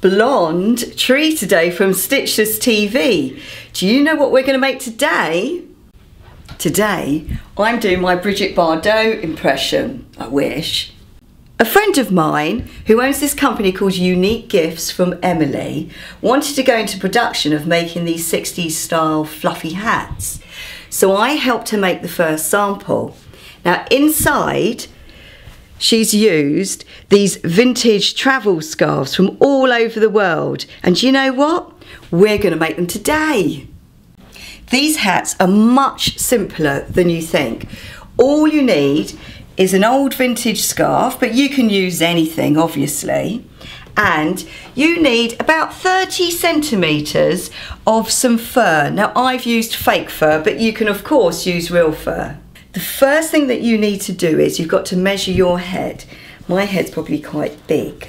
blonde tree today from Stitchless TV. Do you know what we're going to make today? Today, I'm doing my Bridget Bardot impression. I wish. A friend of mine who owns this company called Unique Gifts from Emily wanted to go into production of making these 60s style fluffy hats. So I helped her make the first sample. Now inside she's used these vintage travel scarves from all over the world. And you know what? We're going to make them today. These hats are much simpler than you think. All you need is an old vintage scarf, but you can use anything, obviously. And you need about 30 centimetres of some fur. Now, I've used fake fur, but you can, of course, use real fur. The first thing that you need to do is you've got to measure your head. My head's probably quite big.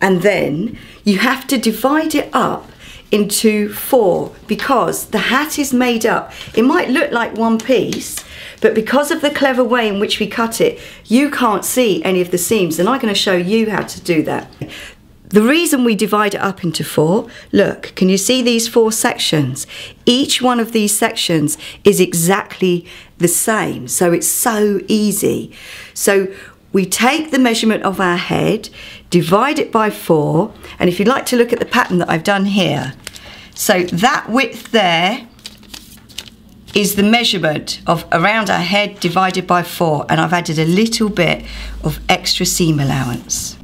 And then you have to divide it up into four because the hat is made up. It might look like one piece, but because of the clever way in which we cut it, you can't see any of the seams and I'm going to show you how to do that. The reason we divide it up into four, look, can you see these four sections? Each one of these sections is exactly the same, so it's so easy. So we take the measurement of our head, divide it by four, and if you'd like to look at the pattern that I've done here, so that width there is the measurement of around our head divided by four and I've added a little bit of extra seam allowance.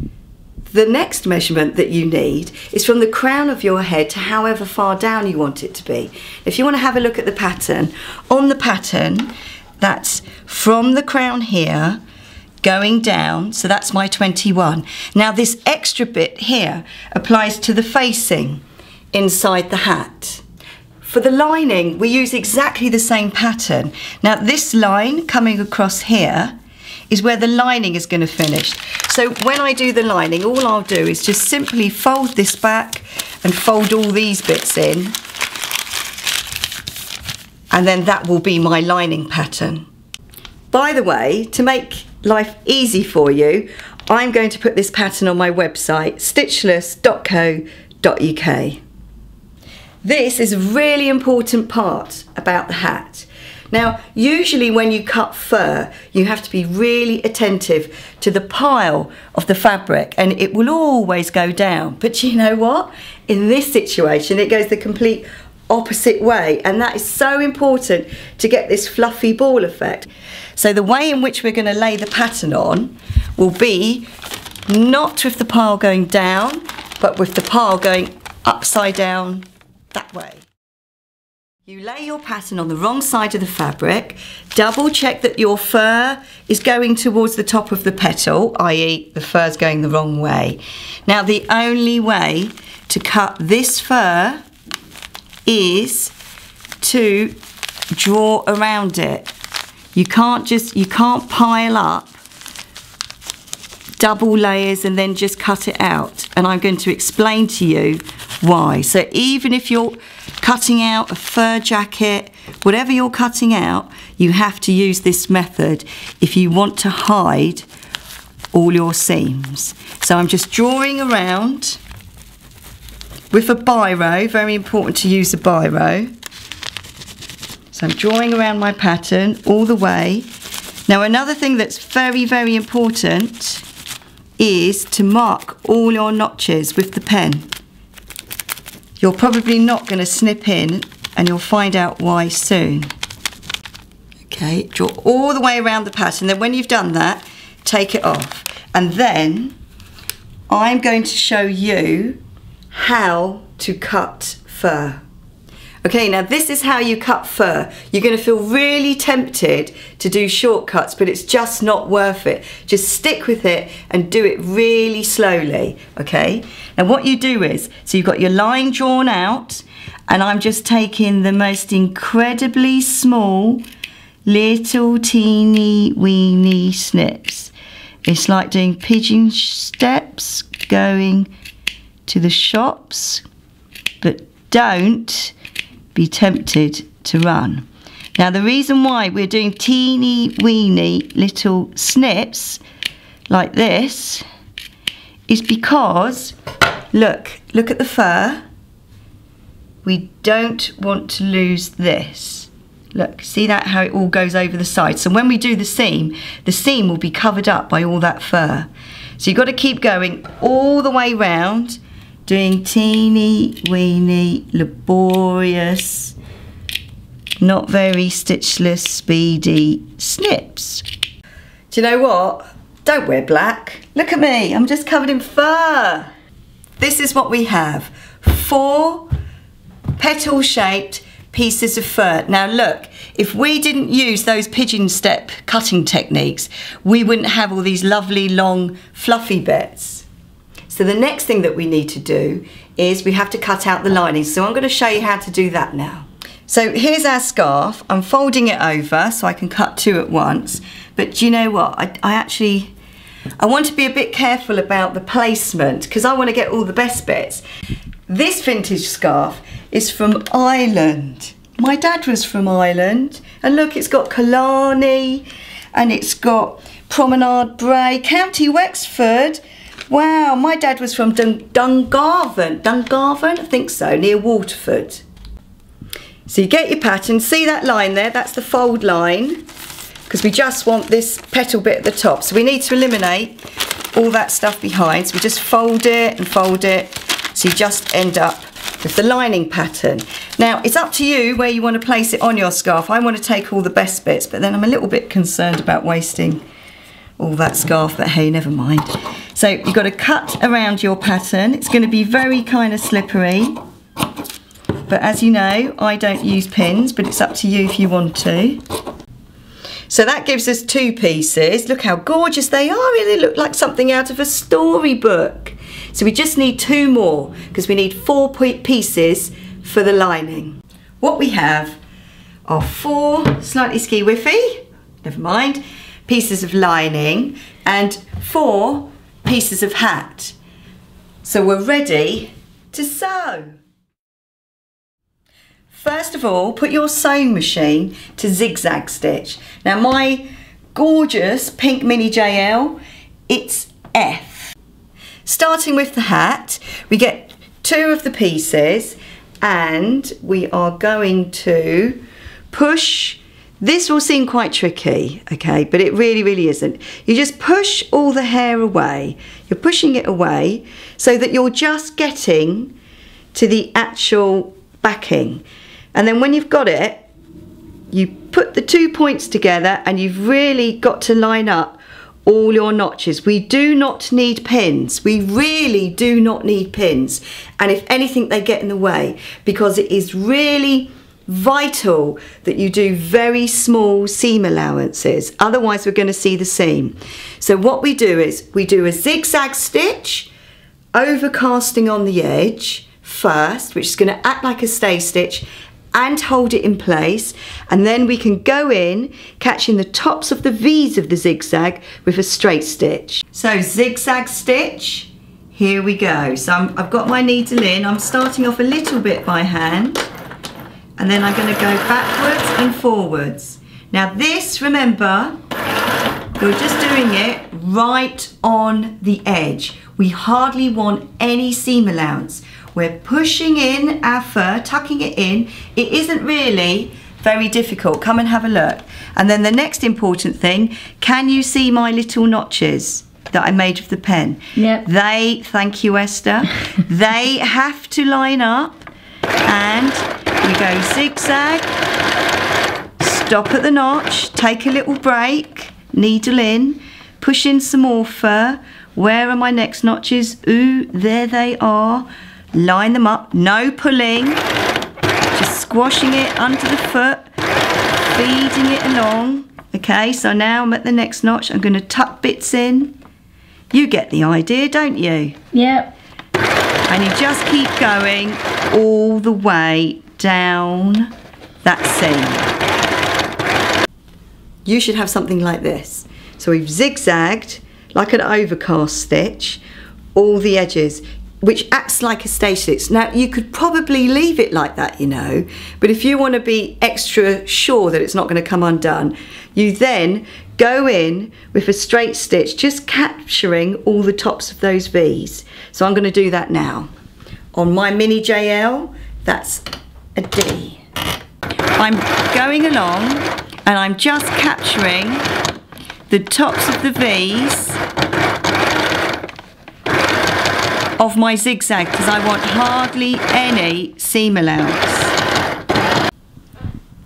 The next measurement that you need is from the crown of your head to however far down you want it to be. If you want to have a look at the pattern, on the pattern that's from the crown here going down, so that's my 21. Now this extra bit here applies to the facing inside the hat. For the lining, we use exactly the same pattern. Now this line coming across here is where the lining is going to finish. So when I do the lining, all I'll do is just simply fold this back and fold all these bits in. And then that will be my lining pattern. By the way, to make life easy for you, I'm going to put this pattern on my website, stitchless.co.uk. This is a really important part about the hat. Now, usually when you cut fur, you have to be really attentive to the pile of the fabric and it will always go down. But you know what? In this situation, it goes the complete opposite way and that is so important to get this fluffy ball effect. So the way in which we're going to lay the pattern on will be not with the pile going down, but with the pile going upside down that way. You lay your pattern on the wrong side of the fabric, double check that your fur is going towards the top of the petal, i.e. the fur's going the wrong way. Now the only way to cut this fur is to draw around it. You can't just, you can't pile up double layers and then just cut it out. And I'm going to explain to you why. So even if you're cutting out a fur jacket, whatever you're cutting out, you have to use this method if you want to hide all your seams. So I'm just drawing around with a biro, very important to use a biro. So I'm drawing around my pattern all the way. Now another thing that's very, very important is to mark all your notches with the pen. You're probably not going to snip in and you'll find out why soon. Okay, draw all the way around the pattern. Then when you've done that, take it off. And then I'm going to show you how to cut fur. Okay, now this is how you cut fur. You're going to feel really tempted to do shortcuts, but it's just not worth it. Just stick with it and do it really slowly, okay? And what you do is, so you've got your line drawn out, and I'm just taking the most incredibly small, little teeny weeny snips. It's like doing pigeon steps, going to the shops, but don't be tempted to run. Now the reason why we're doing teeny weeny little snips like this is because look, look at the fur. We don't want to lose this. Look, see that how it all goes over the side. So when we do the seam, the seam will be covered up by all that fur. So you've got to keep going all the way round, doing teeny weeny, laborious, not very stitchless, speedy snips. Do you know what? Don't wear black. Look at me, I'm just covered in fur. This is what we have. Four petal shaped pieces of fur. Now look, if we didn't use those pigeon step cutting techniques, we wouldn't have all these lovely long fluffy bits. So the next thing that we need to do is we have to cut out the lining. So I'm going to show you how to do that now. So here's our scarf. I'm folding it over so I can cut two at once. But do you know what? I, I actually, I want to be a bit careful about the placement because I want to get all the best bits. This vintage scarf is from Ireland. My dad was from Ireland. And look, it's got Killarney and it's got Promenade Bray, County Wexford. Wow, my dad was from Dun Dungarvan. Dungarvan, I think so, near Waterford. So you get your pattern, see that line there, that's the fold line, because we just want this petal bit at the top. So we need to eliminate all that stuff behind. So we just fold it and fold it, so you just end up with the lining pattern. Now, it's up to you where you want to place it on your scarf. I want to take all the best bits, but then I'm a little bit concerned about wasting all that scarf, but hey, never mind. So you've got to cut around your pattern. It's going to be very kind of slippery. But as you know, I don't use pins, but it's up to you if you want to. So that gives us two pieces. Look how gorgeous they are. Really look like something out of a storybook. So we just need two more because we need four pieces for the lining. What we have are four slightly ski whiffy, never mind, pieces of lining and four pieces of hat. So we're ready to sew. First of all, put your sewing machine to zigzag stitch. Now my gorgeous pink mini JL, it's F. Starting with the hat, we get two of the pieces and we are going to push this will seem quite tricky, okay, but it really, really isn't. You just push all the hair away. You're pushing it away so that you're just getting to the actual backing. And then when you've got it, you put the two points together and you've really got to line up all your notches. We do not need pins. We really do not need pins. And if anything, they get in the way because it is really vital that you do very small seam allowances. Otherwise, we're going to see the seam. So what we do is we do a zigzag stitch, overcasting on the edge first, which is going to act like a stay stitch, and hold it in place and then we can go in catching the tops of the V's of the zigzag with a straight stitch. So zigzag stitch, here we go. So i have got my needle in, I'm starting off a little bit by hand and then I'm going to go backwards and forwards. Now this, remember, you're just doing it right on the edge. We hardly want any seam allowance. We're pushing in our fur, tucking it in. It isn't really very difficult. Come and have a look. And then the next important thing, can you see my little notches? that I made with the pen. Yep. They, thank you Esther, they have to line up and we go zigzag, stop at the notch, take a little break, needle in, push in some more fur. Where are my next notches? Ooh, there they are line them up, no pulling, just squashing it under the foot, feeding it along. Okay, so now I'm at the next notch. I'm going to tuck bits in. You get the idea, don't you? Yep. And you just keep going all the way down that seam. You should have something like this. So we've zigzagged like an overcast stitch all the edges which acts like a stay stitch. Now you could probably leave it like that, you know, but if you want to be extra sure that it's not going to come undone, you then go in with a straight stitch, just capturing all the tops of those V's. So I'm going to do that now. On my mini JL, that's a D. I'm going along and I'm just capturing the tops of the V's of my zigzag because I want hardly any seam allowance.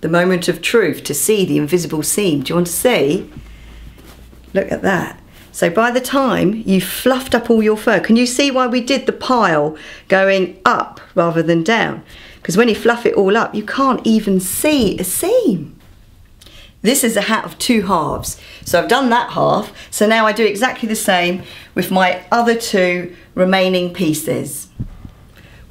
The moment of truth to see the invisible seam. Do you want to see? Look at that. So by the time you've fluffed up all your fur, can you see why we did the pile going up rather than down? Because when you fluff it all up, you can't even see a seam. This is a hat of two halves. So I've done that half. So now I do exactly the same with my other two remaining pieces.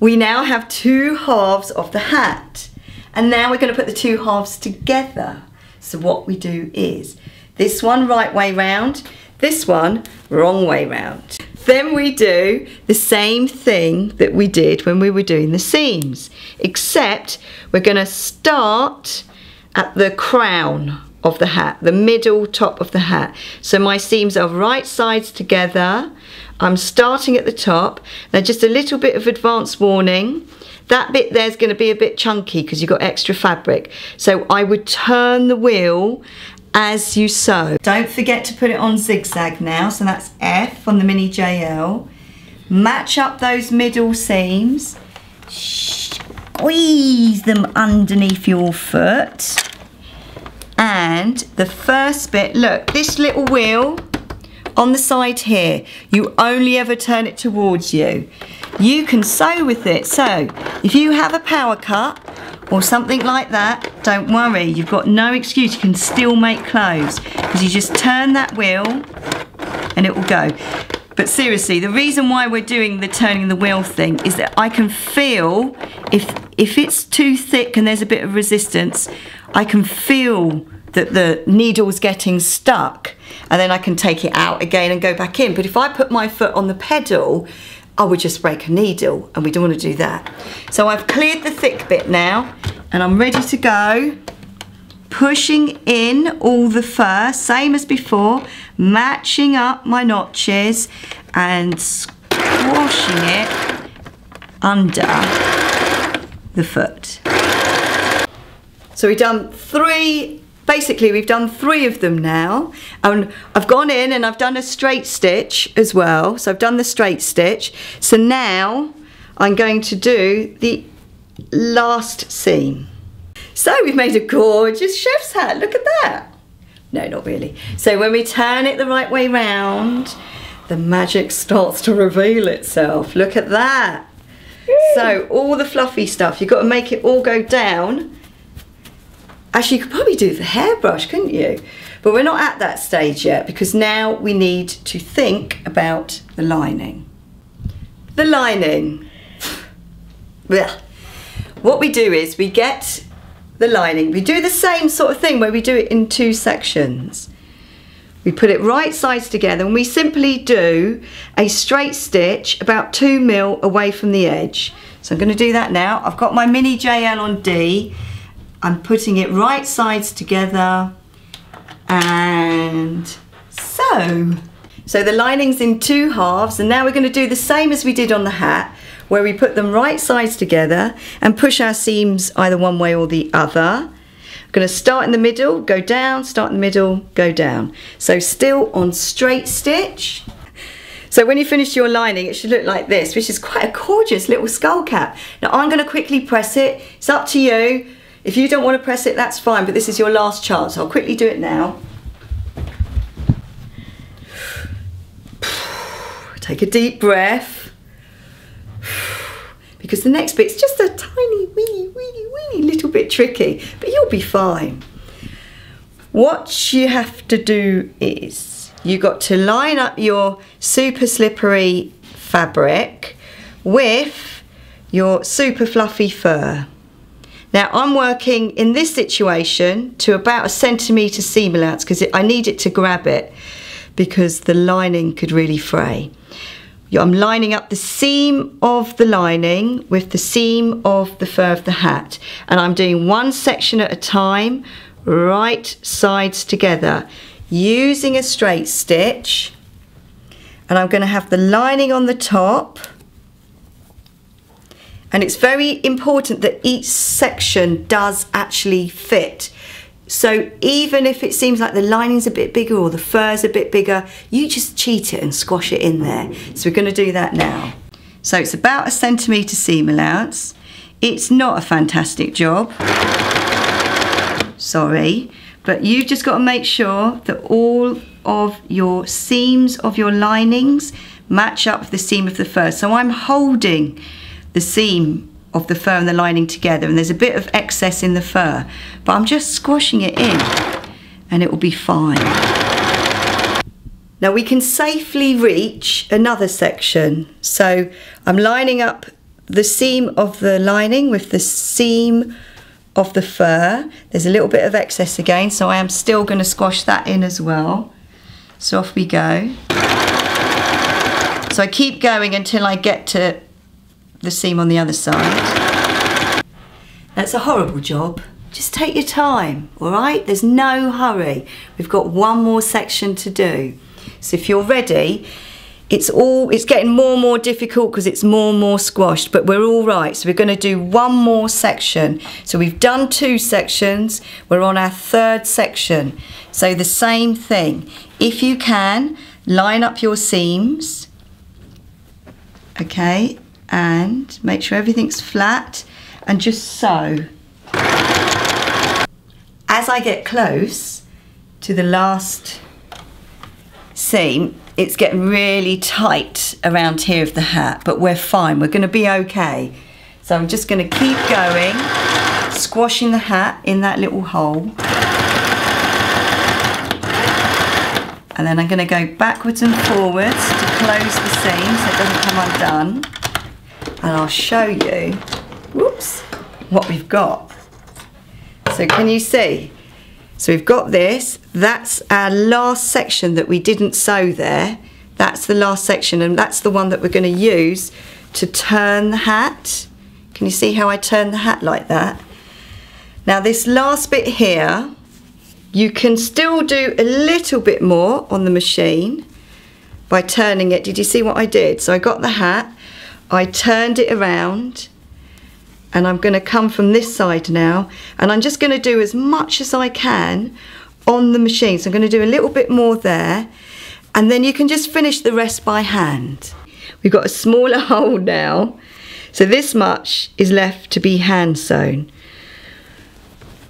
We now have two halves of the hat. And now we're going to put the two halves together. So what we do is this one right way round, this one wrong way round. Then we do the same thing that we did when we were doing the seams, except we're going to start at the crown of the hat, the middle top of the hat. So my seams are right sides together. I'm starting at the top. Now just a little bit of advance warning. That bit there's going to be a bit chunky because you've got extra fabric. So I would turn the wheel as you sew. Don't forget to put it on zigzag now. So that's F on the mini JL. Match up those middle seams. Squeeze them underneath your foot and the first bit, look, this little wheel on the side here, you only ever turn it towards you. You can sew with it. So if you have a power cut or something like that, don't worry, you've got no excuse. You can still make clothes because you just turn that wheel and it will go. But seriously, the reason why we're doing the turning the wheel thing is that I can feel if if it's too thick and there's a bit of resistance, I can feel that the needle's getting stuck and then I can take it out again and go back in. But if I put my foot on the pedal, Oh, I would just break a needle and we don't want to do that. So I've cleared the thick bit now and I'm ready to go. Pushing in all the fur, same as before, matching up my notches and squashing it under the foot. So we've done three basically we've done three of them now and I've gone in and I've done a straight stitch as well. So I've done the straight stitch. So now I'm going to do the last seam. So we've made a gorgeous chef's hat. Look at that. No not really. So when we turn it the right way round the magic starts to reveal itself. Look at that. So all the fluffy stuff you've got to make it all go down Actually, you could probably do the hairbrush, couldn't you? But we're not at that stage yet because now we need to think about the lining. The lining. well, what we do is we get the lining. We do the same sort of thing where we do it in two sections. We put it right sides together and we simply do a straight stitch about two mil away from the edge. So I'm going to do that now. I've got my mini JL on D I'm putting it right sides together and sew. So the lining's in two halves and now we're going to do the same as we did on the hat where we put them right sides together and push our seams either one way or the other. I'm going to start in the middle, go down, start in the middle, go down. So still on straight stitch. So when you finish your lining, it should look like this, which is quite a gorgeous little skull cap. Now I'm going to quickly press it. It's up to you. If you don't want to press it, that's fine, but this is your last chance. I'll quickly do it now. Take a deep breath. Because the next bit's just a tiny, weeny, weeny, weeny little bit tricky, but you'll be fine. What you have to do is you've got to line up your super slippery fabric with your super fluffy fur. Now I'm working in this situation to about a centimetre seam allowance because I need it to grab it because the lining could really fray. I'm lining up the seam of the lining with the seam of the fur of the hat and I'm doing one section at a time right sides together. using a straight stitch and I'm going to have the lining on the top and it's very important that each section does actually fit so even if it seems like the lining's a bit bigger or the fur's a bit bigger, you just cheat it and squash it in there. So we're going to do that now. So it's about a centimetre seam allowance. It's not a fantastic job. Sorry. But you've just got to make sure that all of your seams of your linings match up with the seam of the fur. So I'm holding the seam of the fur and the lining together and there's a bit of excess in the fur but I'm just squashing it in and it will be fine. Now we can safely reach another section so I'm lining up the seam of the lining with the seam of the fur. There's a little bit of excess again so I am still going to squash that in as well. So off we go. So I keep going until I get to the seam on the other side. That's a horrible job. Just take your time, all right? There's no hurry. We've got one more section to do. So if you're ready, it's all it's getting more and more difficult because it's more and more squashed but we're all right so we're going to do one more section so we've done two sections we're on our third section so the same thing if you can line up your seams okay and make sure everything's flat and just sew. As I get close to the last seam, it's getting really tight around here of the hat, but we're fine, we're gonna be okay. So I'm just gonna keep going, squashing the hat in that little hole. And then I'm gonna go backwards and forwards to close the seam so it doesn't come undone and I'll show you, whoops, what we've got. So can you see? So we've got this, that's our last section that we didn't sew there. That's the last section and that's the one that we're going to use to turn the hat. Can you see how I turn the hat like that? Now this last bit here, you can still do a little bit more on the machine by turning it. Did you see what I did? So I got the hat, I turned it around and I'm going to come from this side now and I'm just going to do as much as I can on the machine. So I'm going to do a little bit more there and then you can just finish the rest by hand. We've got a smaller hole now so this much is left to be hand sewn.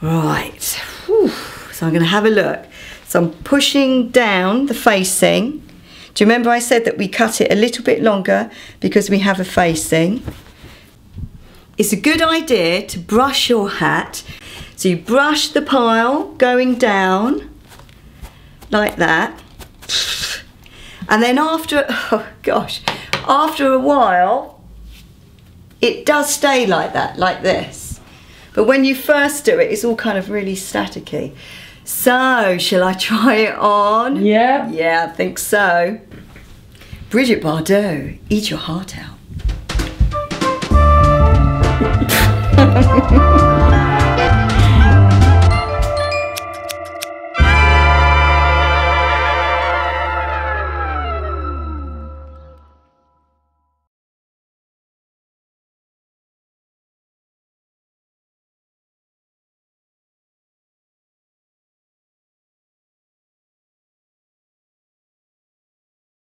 Right, Whew. so I'm going to have a look. So I'm pushing down the facing do you remember I said that we cut it a little bit longer because we have a facing? It's a good idea to brush your hat. So you brush the pile going down like that. And then after, oh gosh, after a while, it does stay like that, like this. But when you first do it, it's all kind of really staticky. So, shall I try it on? Yeah. Yeah, I think so. Bridget Bardot, eat your heart out.